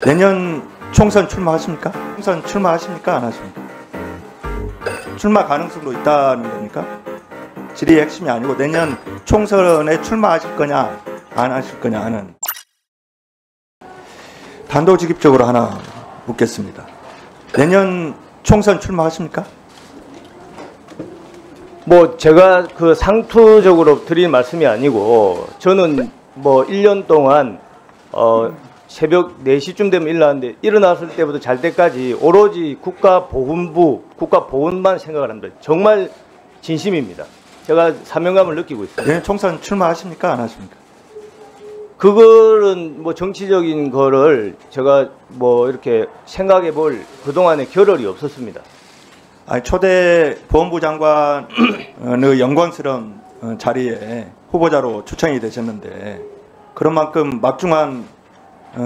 내년 총선 출마하십니까? 총선 출마하십니까? 안 하십니까? 출마 가능성도 있다는 겁니까? 질의의 핵심이 아니고 내년 총선에 출마하실 거냐 안 하실 거냐 하는 단도직입적으로 하나 묻겠습니다. 내년 총선 출마하십니까? 뭐 제가 그 상투적으로 드린 말씀이 아니고 저는 뭐 1년 동안 어 새벽 4시쯤 되면 일어나는데 일어났을 때부터 잘 때까지 오로지 국가보훈부, 국가보훈만 생각을 합니다. 정말 진심입니다. 제가 사명감을 느끼고 있습니다. 내년 총선 출마하십니까? 안 하십니까? 그거는 뭐 정치적인 거를 제가 뭐 이렇게 생각해 볼 그동안의 겨를이 없었습니다. 아니, 초대 보훈부 장관의 영광스러운 어, 자리에 후보자로 초청이 되셨는데 그런 만큼 막중한 어,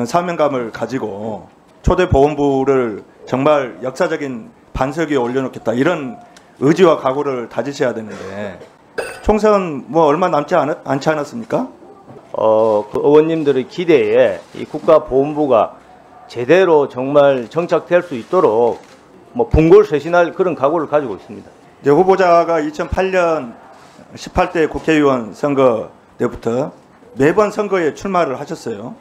사명감을 가지고 초대 보훈부를 정말 역사적인 반석 위에 올려놓겠다 이런 의지와 각오를 다지셔야 되는데 총선 뭐 얼마 남지 않, 않지 않았습니까? 어, 그 의원님들의 기대에 이 국가보훈부가 제대로 정말 정착될 수 있도록 뭐 분골쇄신할 그런 각오를 가지고 있습니다. 이제 후보자가 2008년 18대 국회의원 선거 때부터 매번 선거에 출마를 하셨어요.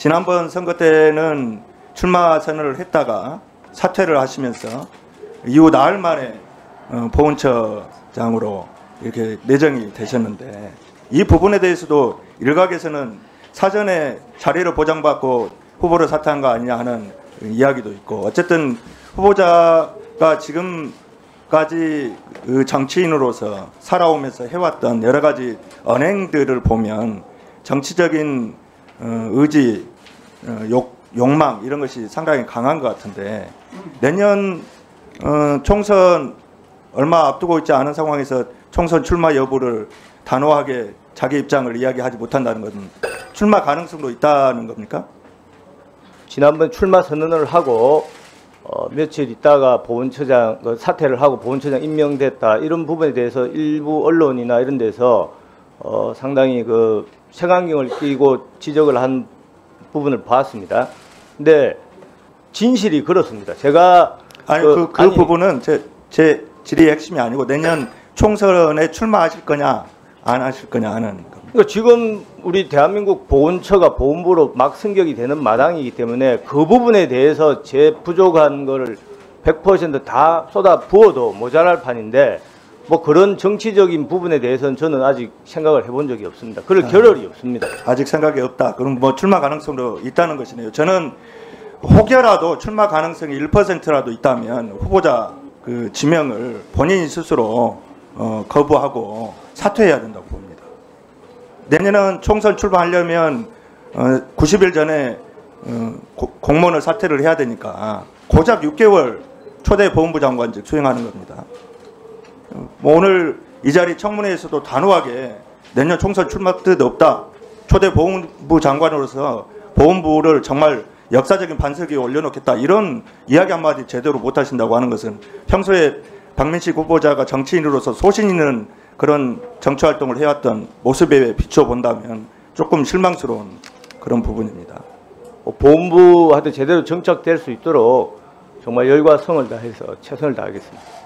지난번 선거 때는 출마 선언을 했다가 사퇴를 하시면서 이후 나흘 만에 어, 보훈처장으로 이렇게 내정이 되셨는데 이 부분에 대해서도 일각에서는 사전에 자리를 보장받고 후보를 사퇴한 거 아니냐 하는 이야기도 있고 어쨌든 후보자가 지금까지 그 정치인으로서 살아오면서 해왔던 여러 가지 언행들을 보면 정치적인 어, 의지, 어, 욕, 욕망 이런 것이 상당히 강한 것 같은데 내년 어, 총선 얼마 앞두고 있지 않은 상황에서 총선 출마 여부를 단호하게 자기 입장을 이야기하지 못한다는 것은 출마 가능성도 있다는 겁니까? 지난번 출마 선언을 하고 어, 며칠 있다가 보훈처장 그 사퇴를 하고 보훈처장 임명됐다 이런 부분에 대해서 일부 언론이나 이런 데서 어, 상당히 그 색안경을 끼고 지적을 한 부분을 봤습니다. 근데 진실이 그렇습니다. 제가 아니 그- 그, 그 아니, 부분은 제, 제 질의의 핵심이 아니고 내년 총선에 출마하실 거냐 안 하실 거냐 하는 겁니다. 그러니까 지금 우리 대한민국 보훈처가 보훈부로 막 승격이 되는 마당이기 때문에 그 부분에 대해서 제 부족한 거를 100%다 쏟아 부어도 모자랄 판인데 뭐 그런 정치적인 부분에 대해서는 저는 아직 생각을 해본 적이 없습니다. 그럴 겨를이 없습니다. 아직 생각이 없다. 그럼 뭐 출마 가능성도 있다는 것이네요. 저는 혹여라도 출마 가능성이 1%라도 있다면 후보자 그 지명을 본인이 스스로 어, 거부하고 사퇴해야 된다고 봅니다. 내년은 총선 출마하려면 어, 90일 전에 어, 고- 공무원을 사퇴를 해야 되니까 고작 6개월 초대 보훈부 장관직 수행하는 겁니다. 어, 뭐 오늘 이 자리 청문회에서도 단호하게 내년 총선 출마 뜻 없다. 초대 보훈부 장관으로서 보훈부를 정말 역사적인 반석 위에 올려놓겠다. 이런 이야기 한마디 제대로 못하신다고 하는 것은 평소에 박민식 후보자가 정치인으로서 소신 있는 그런 정치 활동을 해왔던 모습에 비춰 본다면 조금 실망스러운 그런 부분입니다. 뭐 보훈부한테 제대로 정착될 수 있도록 정말 열과 성을 다해서 최선을 다하겠습니다.